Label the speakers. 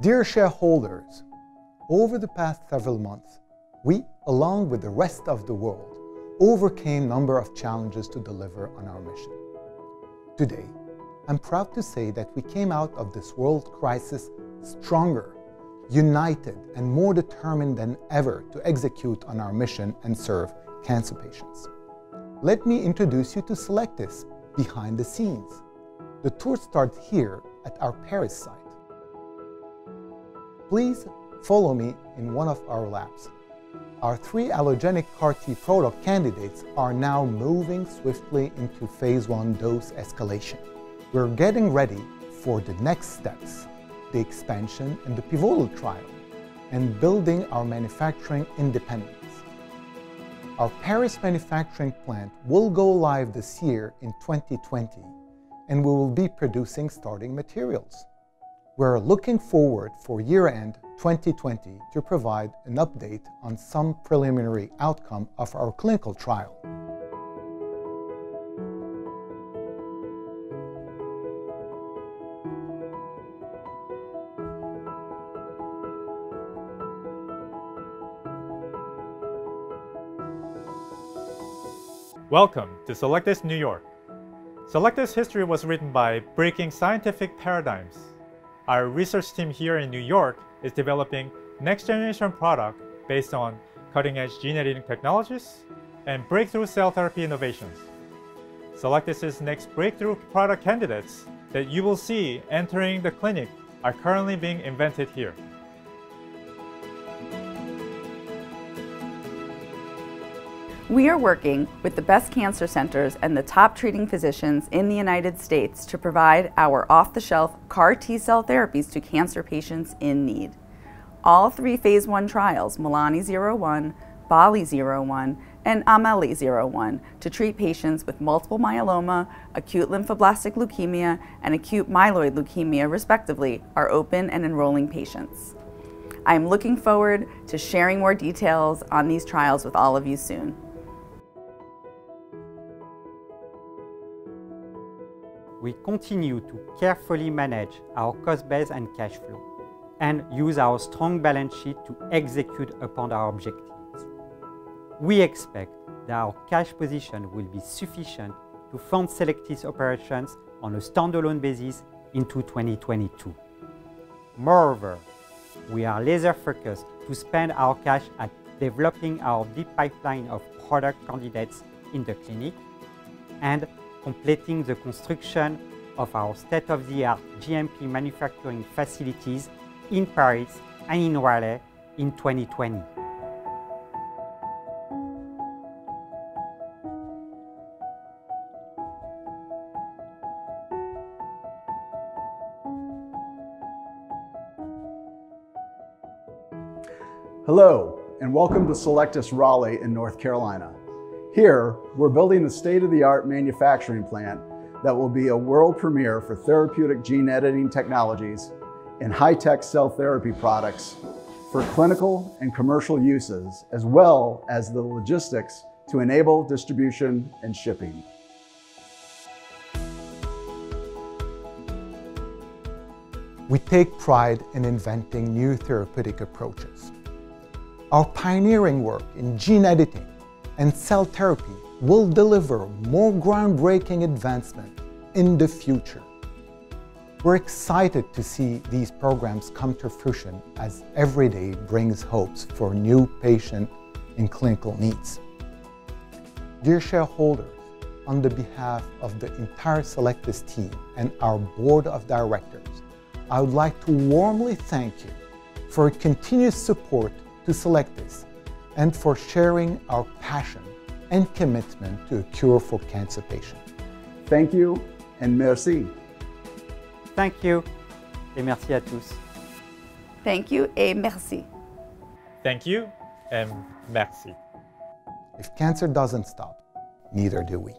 Speaker 1: Dear shareholders, over the past several months, we, along with the rest of the world, overcame a number of challenges to deliver on our mission. Today, I'm proud to say that we came out of this world crisis stronger, united, and more determined than ever to execute on our mission and serve cancer patients. Let me introduce you to Cellectis behind the scenes. The tour starts here at our Paris site. Please follow me in one of our labs. Our three allogenic CAR T product candidates are now moving swiftly into phase one dose escalation. We're getting ready for the next steps, the expansion and the pivotal trial, and building our manufacturing independence. Our Paris manufacturing plant will go live this year in 2020, and we will be producing starting materials. We're looking forward for year-end 2020 to provide an update on some preliminary outcome of our clinical trial.
Speaker 2: Welcome to Cellectis New York. Cellectis history was written by breaking scientific paradigms. Our research team here in New York is developing next generation product based on cutting edge gene editing technologies and breakthrough cell therapy innovations. Cellectis' next breakthrough product candidates that you will see entering the clinic are currently being invented here.
Speaker 3: We are working with the best cancer centers and the top treating physicians in the United States to provide our off-the-shelf CAR T-cell therapies to cancer patients in need. All three phase one trials, Melani 01, Balli 01, and Ameli 01, to treat patients with multiple myeloma, acute lymphoblastic leukemia, and acute myeloid leukemia, respectively, are open and enrolling patients. I am looking forward to sharing more details on these trials with all of you soon.
Speaker 4: We continue to carefully manage our cost base and cash flow and use our strong balance sheet to execute upon our objectives. We expect that our cash position will be sufficient to fund Cellectis operations on a standalone basis into 2022. Moreover, we are laser focused to spend our cash at developing our deep pipeline of product candidates in the clinic and completing the construction of our state-of-the-art GMP manufacturing facilities in Paris and in Raleigh in 2020.
Speaker 5: Hello, and welcome to Cellectis Raleigh in North Carolina. Here, we're building a state-of-the-art manufacturing plant that will be a world premiere for therapeutic gene editing technologies and high-tech cell therapy products for clinical and commercial uses, as well as the logistics to enable distribution and shipping.
Speaker 1: We take pride in inventing new therapeutic approaches. Our pioneering work in gene editing and cell therapy will deliver more groundbreaking advancement in the future. We're excited to see these programs come to fruition as every day brings hopes for new patient and clinical needs. Dear shareholders, on the behalf of the entire Cellectis team and our board of directors, I would like to warmly thank you for your continuous support to Cellectis and for sharing our passion and commitment to a cure for cancer patients.
Speaker 5: Thank you and merci.
Speaker 4: Thank you et merci à tous.
Speaker 3: Thank you et merci.
Speaker 2: Thank you and merci.
Speaker 1: If cancer doesn't stop, neither do we.